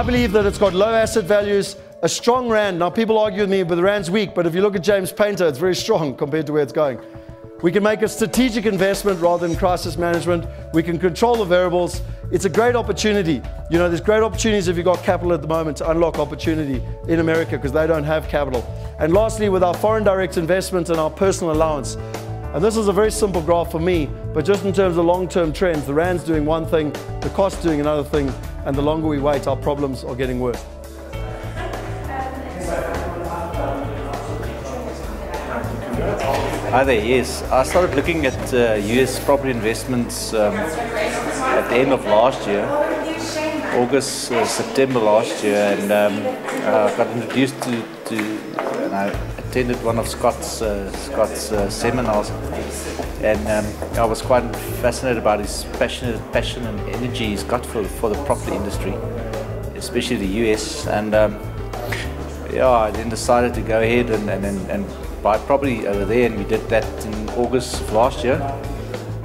I believe that it's got low asset values, a strong rand. Now, people argue with me, but the rand's weak. But if you look at James Painter, it's very strong compared to where it's going. We can make a strategic investment rather than crisis management. We can control the variables. It's a great opportunity. You know, there's great opportunities if you've got capital at the moment to unlock opportunity in America because they don't have capital. And lastly, with our foreign direct investment and our personal allowance, and this is a very simple graph for me, but just in terms of long-term trends, the rand's doing one thing, the cost doing another thing, and the longer we wait, our problems are getting worse. Hi there, yes. I started looking at uh, US property investments um, at the end of last year, August, uh, September last year, and um, I got introduced to, to, and I attended one of Scott's, uh, Scott's uh, seminars, and um, I was quite fascinated about his passionate passion and energy he's got for, for the property industry, especially the US, and um, yeah, I then decided to go ahead and, and, and, and buy property over there, and we did that in August of last year,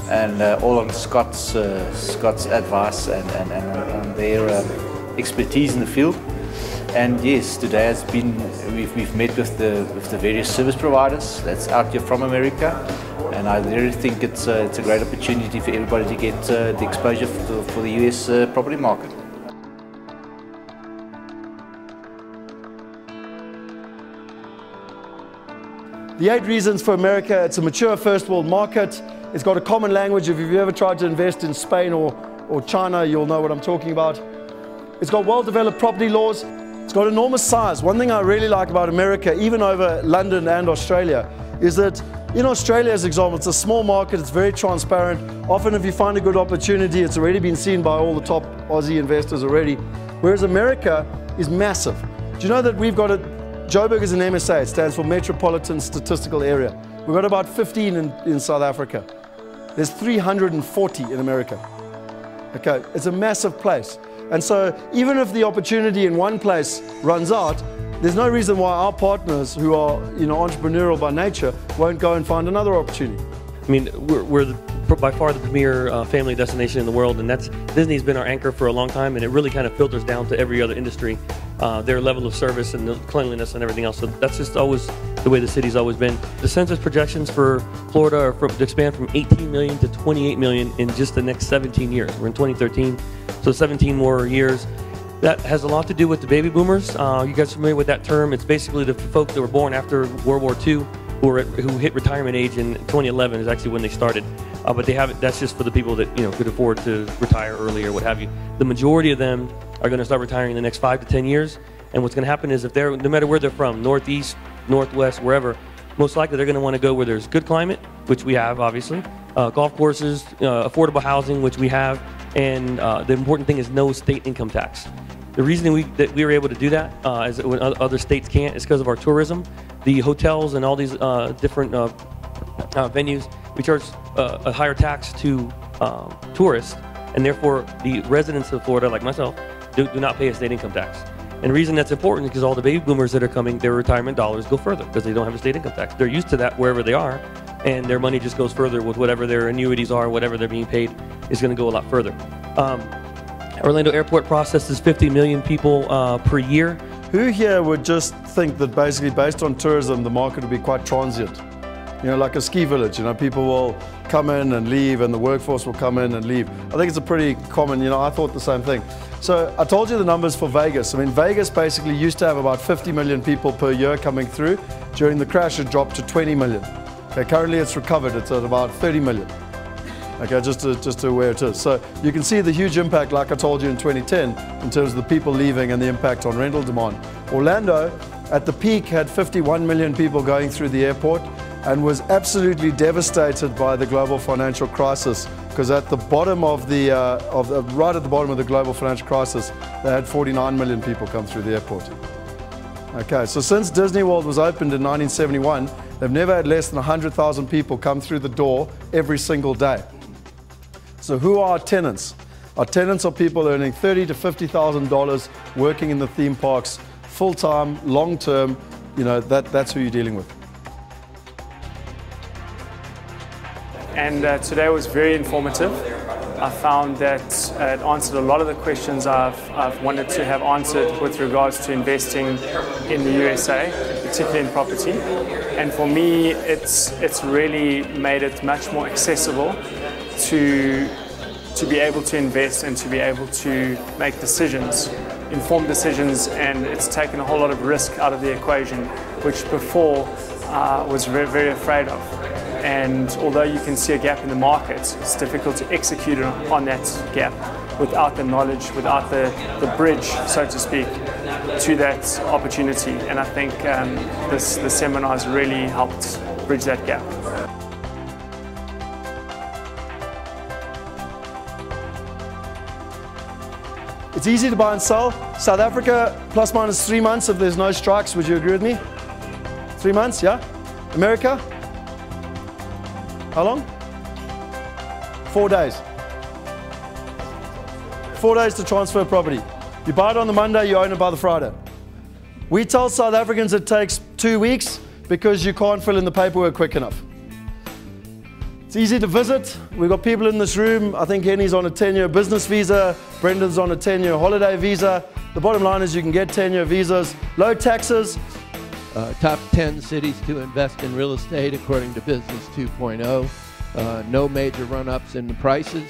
and uh, all on Scott's uh, Scott's advice and and, and, and their um, expertise in the field. And yes, today has been we've, we've met with the with the various service providers that's out here from America, and I really think it's a, it's a great opportunity for everybody to get uh, the exposure for the, for the US uh, property market. The eight reasons for America, it's a mature first world market. It's got a common language. If you've ever tried to invest in Spain or, or China, you'll know what I'm talking about. It's got well-developed property laws. It's got enormous size. One thing I really like about America, even over London and Australia, is that in Australia, as example, it's a small market, it's very transparent. Often if you find a good opportunity, it's already been seen by all the top Aussie investors already. Whereas America is massive. Do you know that we've got a Joburg is an MSA, it stands for Metropolitan Statistical Area. We've got about 15 in, in South Africa. There's 340 in America. Okay, it's a massive place. And so even if the opportunity in one place runs out, there's no reason why our partners who are you know, entrepreneurial by nature won't go and find another opportunity. I mean, we're, we're the, by far the premier uh, family destination in the world, and that's Disney's been our anchor for a long time, and it really kind of filters down to every other industry, uh, their level of service and the cleanliness and everything else. So that's just always the way the city's always been. The census projections for Florida are from, to expand from 18 million to 28 million in just the next 17 years. We're in 2013, so 17 more years. That has a lot to do with the baby boomers. Uh, you guys familiar with that term? It's basically the folks that were born after World War II who, are, who hit retirement age in 2011 is actually when they started. Uh, but they have that's just for the people that you know could afford to retire early or what have you. The majority of them are going to start retiring in the next five to 10 years. And what's going to happen is if they're no matter where they're from, northeast, northwest, wherever, most likely they're going to want to go where there's good climate, which we have obviously, uh, golf courses, uh, affordable housing, which we have, and uh, the important thing is no state income tax. The reason we, that we were able to do that, uh, as when other states can't, is because of our tourism. The hotels and all these uh, different uh, uh venues, we charge a higher tax to um, tourists, and therefore the residents of Florida, like myself, do, do not pay a state income tax. And the reason that's important is because all the baby boomers that are coming, their retirement dollars go further because they don't have a state income tax. They're used to that wherever they are, and their money just goes further with whatever their annuities are, whatever they're being paid is going to go a lot further. Um, Orlando Airport processes 50 million people uh, per year. Who here would just think that basically based on tourism, the market would be quite transient? You know, like a ski village, you know, people will come in and leave and the workforce will come in and leave. I think it's a pretty common, you know, I thought the same thing. So I told you the numbers for Vegas. I mean, Vegas basically used to have about 50 million people per year coming through. During the crash, it dropped to 20 million. Okay, currently it's recovered, it's at about 30 million. Okay, just to, just to where it is. So you can see the huge impact, like I told you in 2010, in terms of the people leaving and the impact on rental demand. Orlando, at the peak, had 51 million people going through the airport and was absolutely devastated by the global financial crisis because at the bottom of the, uh, of the, right at the bottom of the global financial crisis, they had 49 million people come through the airport. Okay, so since Disney World was opened in 1971, they've never had less than 100,000 people come through the door every single day. So who are our tenants? Our tenants are people earning thirty to fifty thousand dollars working in the theme parks, full time, long term. You know that that's who you're dealing with. And uh, today was very informative. I found that it answered a lot of the questions I've, I've wanted to have answered with regards to investing in the USA, particularly in property. And for me, it's, it's really made it much more accessible to, to be able to invest and to be able to make decisions, informed decisions, and it's taken a whole lot of risk out of the equation, which before uh, was very, very afraid of. And although you can see a gap in the market, it's difficult to execute on that gap without the knowledge, without the, the bridge, so to speak, to that opportunity. And I think um, this, the seminar has really helped bridge that gap. It's easy to buy and sell. South Africa, plus minus three months if there's no strikes. Would you agree with me? Three months, yeah? America? How long? Four days. Four days to transfer property. You buy it on the Monday, you own it by the Friday. We tell South Africans it takes two weeks because you can't fill in the paperwork quick enough. It's easy to visit. We've got people in this room. I think Henny's on a 10-year business visa. Brendan's on a 10-year holiday visa. The bottom line is you can get 10-year visas, low taxes, uh, top 10 cities to invest in real estate according to Business 2.0. Uh, no major run-ups in the prices.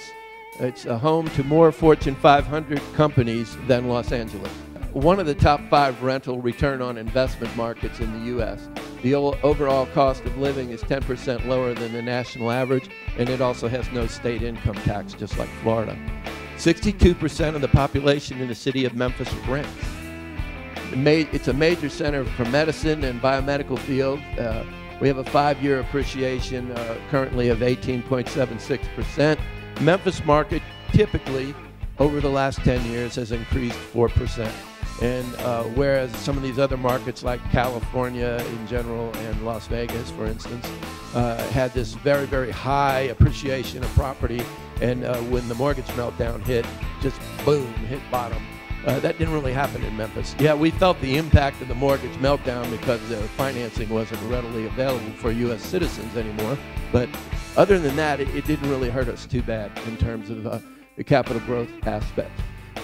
It's a home to more Fortune 500 companies than Los Angeles. One of the top five rental return on investment markets in the U.S. The overall cost of living is 10% lower than the national average, and it also has no state income tax, just like Florida. 62% of the population in the city of Memphis rents. It's a major center for medicine and biomedical field. Uh, we have a five-year appreciation uh, currently of 18.76%. Memphis market typically over the last 10 years has increased 4%. And uh, whereas some of these other markets like California in general and Las Vegas, for instance, uh, had this very, very high appreciation of property, and uh, when the mortgage meltdown hit, just boom, hit bottom. Uh, that didn't really happen in Memphis. Yeah, we felt the impact of the mortgage meltdown because the financing wasn't readily available for U.S. citizens anymore. But other than that, it, it didn't really hurt us too bad in terms of uh, the capital growth aspect.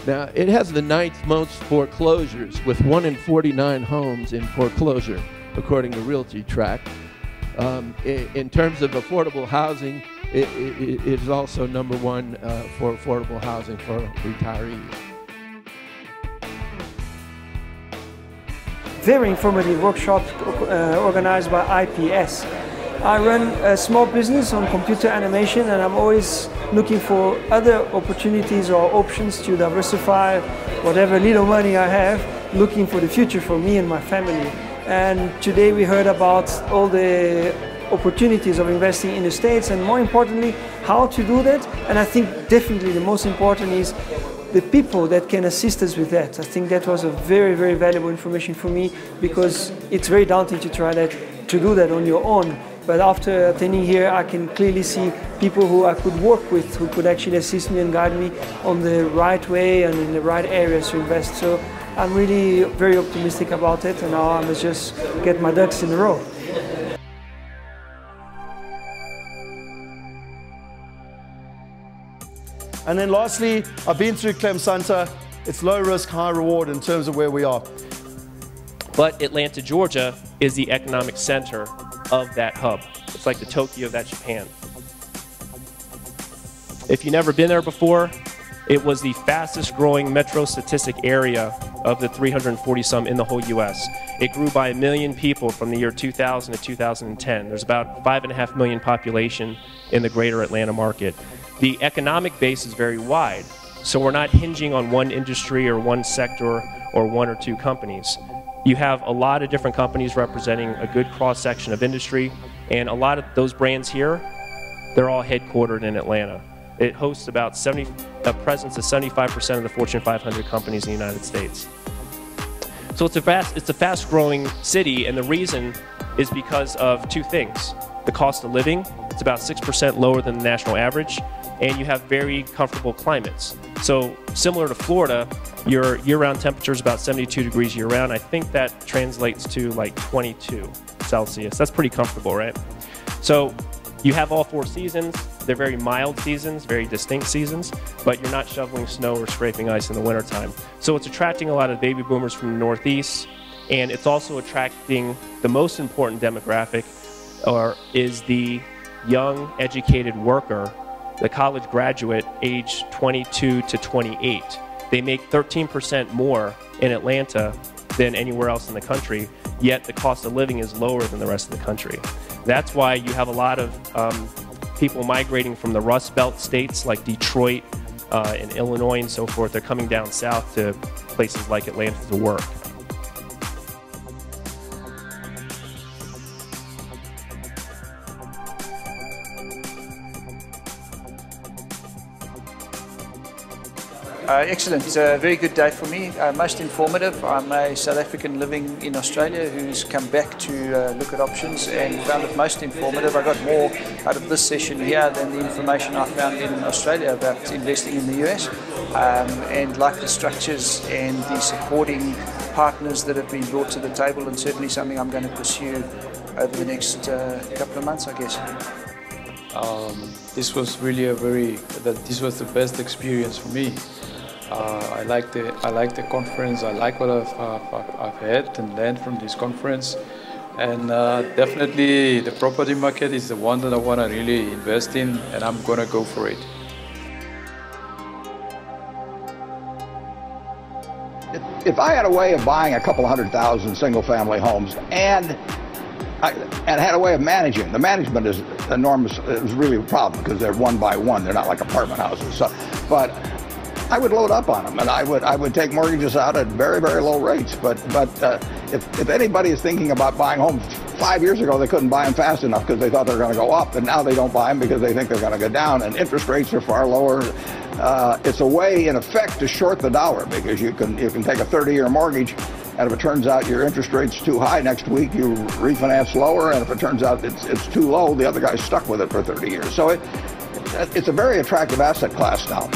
Now, it has the ninth most foreclosures, with 1 in 49 homes in foreclosure, according to RealtyTrac. Um, in, in, terms of affordable housing, it, it, it is also number one uh, for affordable housing for retirees. very informative workshop uh, organized by IPS. I run a small business on computer animation and I'm always looking for other opportunities or options to diversify whatever little money I have, looking for the future for me and my family. And today we heard about all the opportunities of investing in the States and more importantly, how to do that. And I think definitely the most important is the people that can assist us with that. I think that was a very, very valuable information for me because it's very daunting to try that, to do that on your own. But after attending here, I can clearly see people who I could work with, who could actually assist me and guide me on the right way and in the right areas to invest. So I'm really very optimistic about it, and now I must just get my ducks in a row. And then lastly, I've been through Clem Santa. It's low risk, high reward in terms of where we are. But Atlanta, Georgia is the economic center of that hub. It's like the Tokyo of that Japan. If you've never been there before, it was the fastest growing metro statistic area of the 340 some in the whole US. It grew by a million people from the year 2000 to 2010. There's about five and a half million population in the greater Atlanta market the economic base is very wide. So we're not hinging on one industry or one sector or one or two companies. You have a lot of different companies representing a good cross section of industry, and a lot of those brands here, they're all headquartered in Atlanta. It hosts about 70, a presence of 75% of the Fortune 500 companies in the United States. So it's a fast, it's a fast growing city, and the reason is because of two things. The cost of living, it's about 6% lower than the national average, and you have very comfortable climates. So similar to Florida, your year-round temperature is about 72 degrees year-round. I think that translates to like 22 Celsius. That's pretty comfortable, right? So you have all four seasons. they're very mild seasons, very distinct seasons, but you're not shoveling snow or scraping ice in the wintertime. So it's attracting a lot of baby boomers from the Northeast, and it's also attracting the most important demographic, or is the young educated worker, the college graduate age 22 to 28. They make 13% more in Atlanta than anywhere else in the country, yet the cost of living is lower than the rest of the country. That's why you have a lot of um, people migrating from the Rust Belt states like Detroit uh, and Illinois and so forth. They're coming down south to places like Atlanta to work. Uh, excellent. It's a very good day for me. Uh, most informative. I'm a South African living in Australia who's come back to uh, look at options and found it most informative. I got more out of this session here than the information I found in Australia about investing in the US. Um, and like the structures and the supporting partners that have been brought to the table, and certainly something I'm going to pursue over the next uh, couple of months, I guess. Um, this was really a very that this was the best experience for me. Uh, I like the I like the conference. I like what I've, I've, I've had and learned from this conference, and uh, definitely the property market is the one that I want to really invest in, and I'm gonna go for it. If I had a way of buying a couple hundred thousand single-family homes and I, and had a way of managing. The management is enormous. It was really a problem because they're one by one. They're not like apartment houses. So, but I would load up on them, and I would I would take mortgages out at very very low rates. But but uh, if if anybody is thinking about buying homes, five years ago they couldn't buy them fast enough because they thought they were going to go up, and now they don't buy them because they think they're going to go down, and interest rates are far lower. Uh, it's a way, in effect, to short the dollar because you can you can take a 30-year mortgage. And if it turns out your interest rate's too high next week, you refinance lower. And if it turns out it's, it's too low, the other guy's stuck with it for 30 years. So it, it's a very attractive asset class now.